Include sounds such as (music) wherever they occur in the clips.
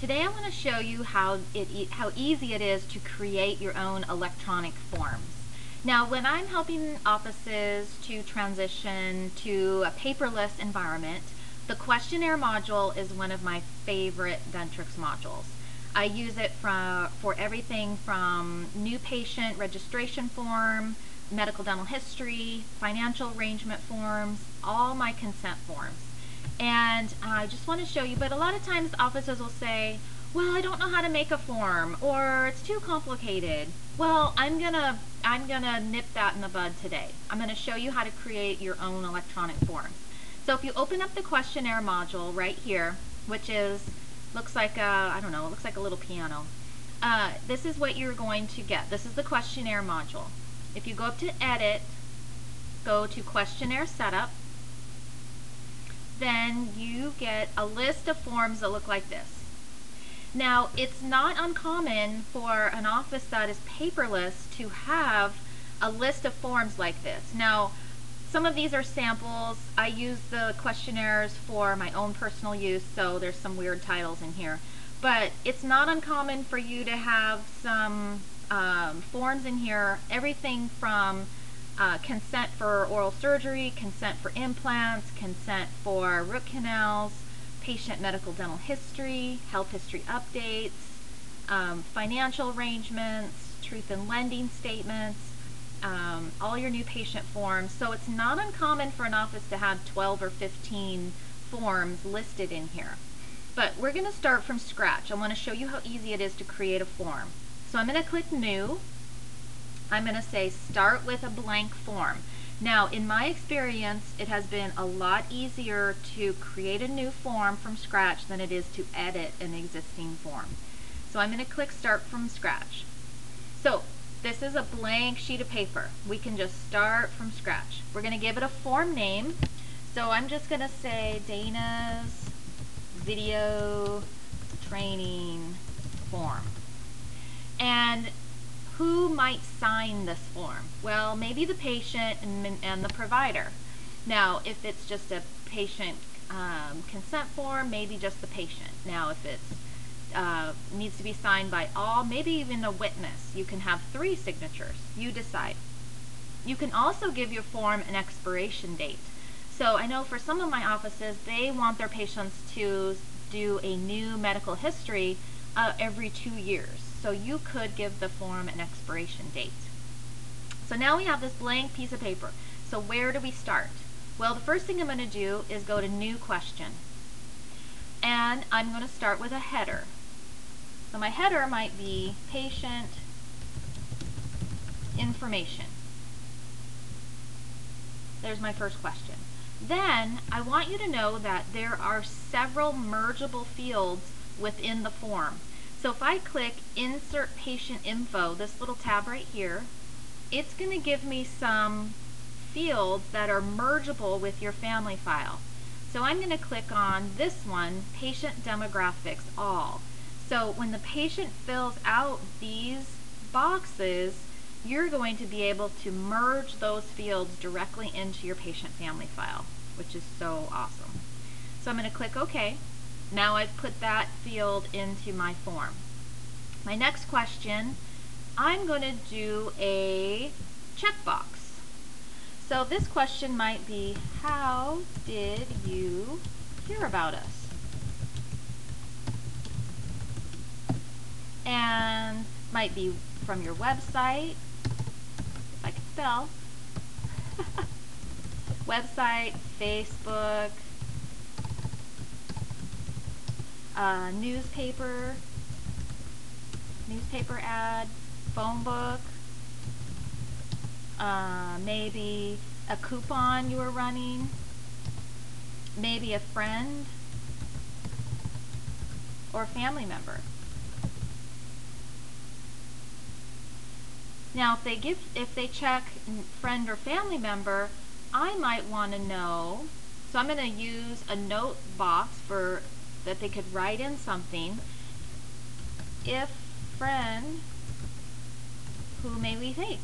Today I want to show you how, it, how easy it is to create your own electronic forms. Now when I'm helping offices to transition to a paperless environment, the questionnaire module is one of my favorite Dentrix modules. I use it for, for everything from new patient registration form, medical dental history, financial arrangement forms, all my consent forms. And I just want to show you, but a lot of times offices will say, well, I don't know how to make a form, or it's too complicated. Well, I'm gonna, I'm gonna nip that in the bud today. I'm gonna show you how to create your own electronic forms. So if you open up the questionnaire module right here, which is, looks like a, I don't know, it looks like a little piano. Uh, this is what you're going to get. This is the questionnaire module. If you go up to edit, go to questionnaire setup, then you get a list of forms that look like this. Now, it's not uncommon for an office that is paperless to have a list of forms like this. Now, some of these are samples. I use the questionnaires for my own personal use, so there's some weird titles in here. But it's not uncommon for you to have some um, forms in here, everything from uh, consent for oral surgery, consent for implants, consent for root canals, patient medical dental history, health history updates, um, financial arrangements, truth in lending statements, um, all your new patient forms. So it's not uncommon for an office to have 12 or 15 forms listed in here. But we're going to start from scratch. I want to show you how easy it is to create a form. So I'm going to click New. I'm going to say start with a blank form. Now, in my experience, it has been a lot easier to create a new form from scratch than it is to edit an existing form. So I'm going to click Start from Scratch. So this is a blank sheet of paper. We can just start from scratch. We're going to give it a form name. So I'm just going to say Dayna's Video Training Form. And who might sign this form? Well, maybe the patient and, and the provider. Now, if it's just a patient um, consent form, maybe just the patient. Now, if it uh, needs to be signed by all, maybe even a witness, you can have three signatures. You decide. You can also give your form an expiration date. So I know for some of my offices, they want their patients to do a new medical history uh, every two years. So you could give the form an expiration date. So now we have this blank piece of paper. So where do we start? Well, the first thing I'm going to do is go to new question. And I'm going to start with a header. So my header might be patient information. There's my first question. Then I want you to know that there are several mergeable fields within the form. So if I click Insert Patient Info, this little tab right here, it's going to give me some fields that are mergeable with your family file. So I'm going to click on this one, Patient Demographics All. So when the patient fills out these boxes, you're going to be able to merge those fields directly into your patient family file, which is so awesome. So I'm going to click OK. Now I've put that field into my form. My next question, I'm going to do a checkbox. So this question might be, how did you hear about us? And might be from your website, if I can spell, (laughs) website, Facebook, newspaper, newspaper ad, phone book, uh, maybe a coupon you were running, maybe a friend or family member. Now, if they give, if they check friend or family member, I might want to know. So I'm going to use a note box for that they could write in something. If friend, who may we think?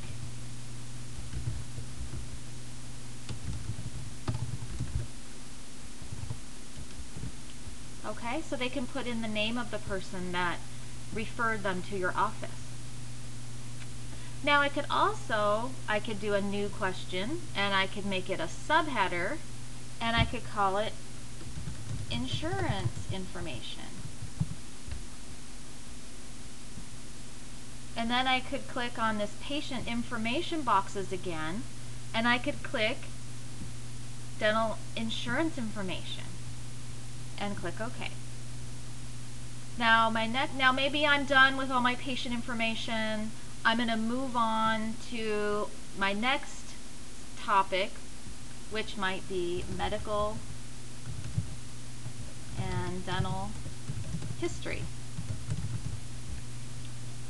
Okay, so they can put in the name of the person that referred them to your office. Now I could also, I could do a new question and I could make it a subheader and I could call it insurance information. And then I could click on this patient information boxes again and I could click dental insurance information and click OK. Now my next now maybe I'm done with all my patient information. I'm going to move on to my next topic which might be medical dental history.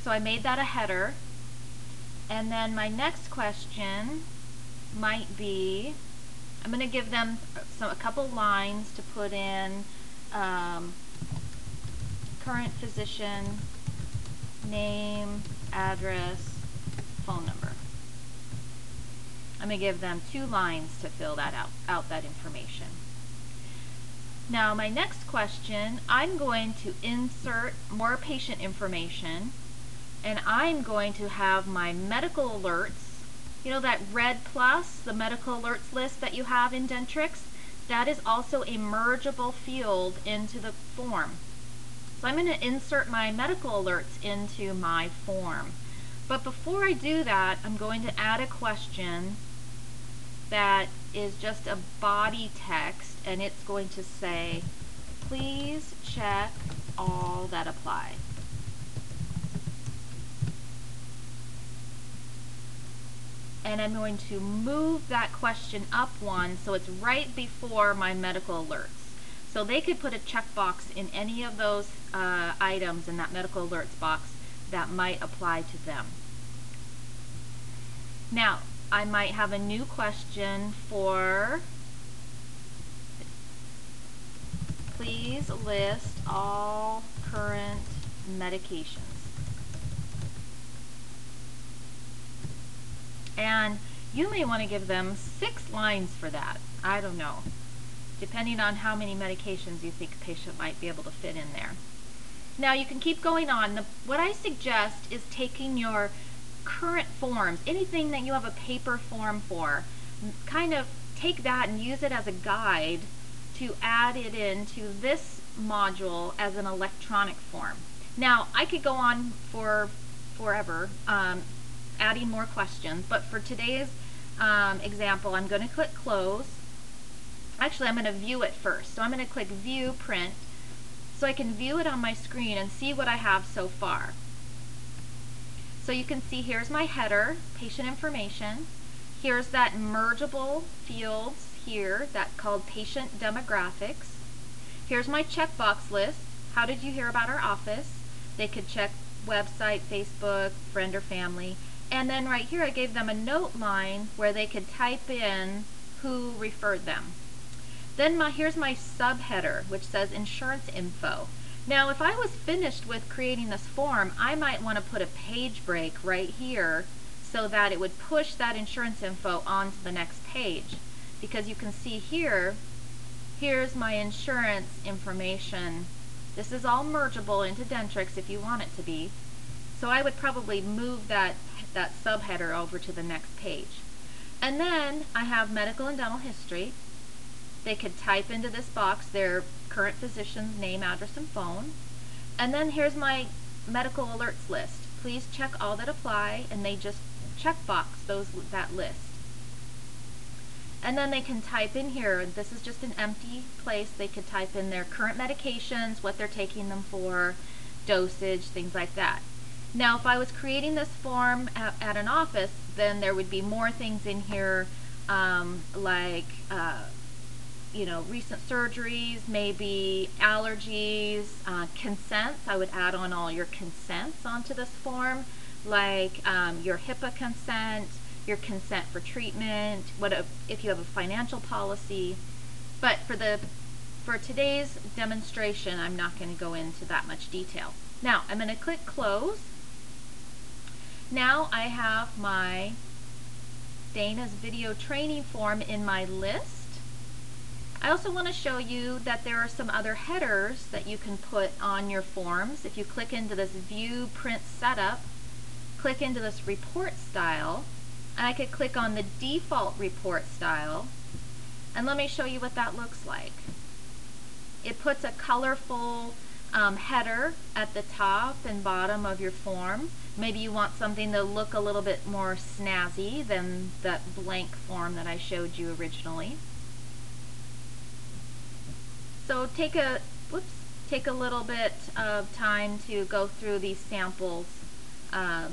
So I made that a header. And then my next question might be, I'm going to give them some, a couple lines to put in um, current physician, name, address, phone number. I'm going to give them two lines to fill that out, out that information. Now my next question, I'm going to insert more patient information and I'm going to have my medical alerts. You know that red plus, the medical alerts list that you have in Dentrix? That is also a mergeable field into the form. So I'm going to insert my medical alerts into my form. But before I do that, I'm going to add a question that is just a body text and it's going to say, please check all that apply. And I'm going to move that question up one so it's right before my medical alerts. So they could put a checkbox in any of those uh, items in that medical alerts box that might apply to them. Now, I might have a new question for please list all current medications. And you may want to give them six lines for that. I don't know. Depending on how many medications you think a patient might be able to fit in there. Now you can keep going on. The, what I suggest is taking your current forms, anything that you have a paper form for, kind of take that and use it as a guide to add it into this module as an electronic form. Now, I could go on for forever um, adding more questions, but for today's um, example, I'm going to click close. Actually, I'm going to view it first. So I'm going to click view print so I can view it on my screen and see what I have so far. So you can see here's my header, patient information. Here's that mergeable fields here that called patient demographics. Here's my checkbox list. How did you hear about our office? They could check website, Facebook, friend or family. And then right here I gave them a note line where they could type in who referred them. Then my, here's my subheader which says insurance info. Now, if I was finished with creating this form, I might want to put a page break right here so that it would push that insurance info onto the next page. Because you can see here, here's my insurance information. This is all mergeable into Dentrix if you want it to be. So I would probably move that, that subheader over to the next page. And then I have medical and dental history. They could type into this box their current physician's name, address, and phone. And then here's my medical alerts list. Please check all that apply, and they just checkbox those that list. And then they can type in here, this is just an empty place, they could type in their current medications, what they're taking them for, dosage, things like that. Now if I was creating this form at, at an office, then there would be more things in here um, like uh, you know, recent surgeries, maybe allergies, uh, consents. I would add on all your consents onto this form, like um, your HIPAA consent, your consent for treatment, what if, if you have a financial policy. But for the for today's demonstration, I'm not going to go into that much detail. Now, I'm going to click close. Now I have my Dayna's video training form in my list. I also want to show you that there are some other headers that you can put on your forms. If you click into this View Print Setup, click into this report style, and I could click on the default report style, and let me show you what that looks like. It puts a colorful um, header at the top and bottom of your form. Maybe you want something to look a little bit more snazzy than that blank form that I showed you originally. So take a whoops, take a little bit of time to go through these samples. Uh,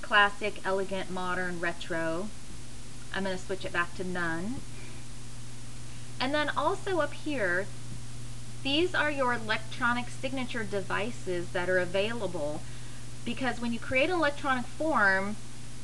classic, elegant, modern, retro. I'm going to switch it back to none. And then also up here, these are your electronic signature devices that are available because when you create an electronic form,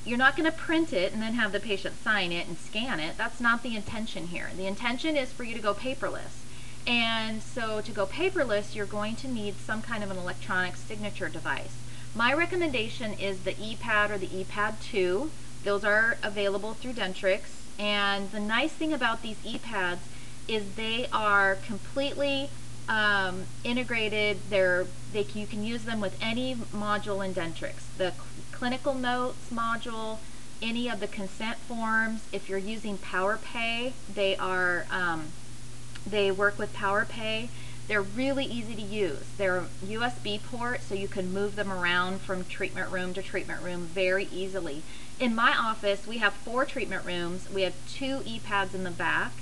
you're not going to print it and then have the patient sign it and scan it. That's not the intention here. The intention is for you to go paperless. And so to go paperless, you're going to need some kind of an electronic signature device. My recommendation is the ePad or the ePad 2. Those are available through Dentrix. And the nice thing about these ePads is they are completely um, integrated. They're, they, you can use them with any module in Dentrix. The clinical notes module, any of the consent forms. If you're using PowerPay, they are um, they work with PowerPay. They're really easy to use. They're a USB port, so you can move them around from treatment room to treatment room very easily. In my office, we have four treatment rooms. We have two ePads in the back,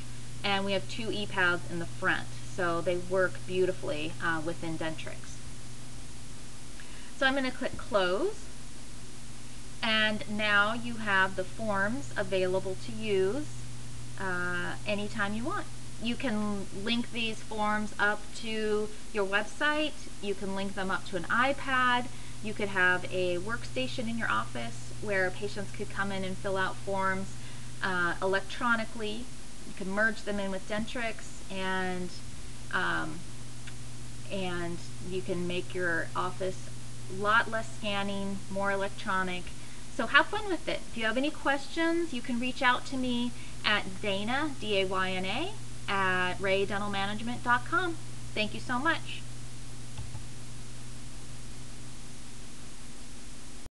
and we have two ePads in the front so they work beautifully uh, within Dentrix. So I'm going to click close and now you have the forms available to use uh, anytime you want. You can link these forms up to your website, you can link them up to an iPad, you could have a workstation in your office where patients could come in and fill out forms uh, electronically. You can merge them in with Dentrix and um, and you can make your office a lot less scanning, more electronic. So have fun with it. If you have any questions, you can reach out to me at Dayna, D-A-Y-N-A, at raydentalmanagement.com. Thank you so much.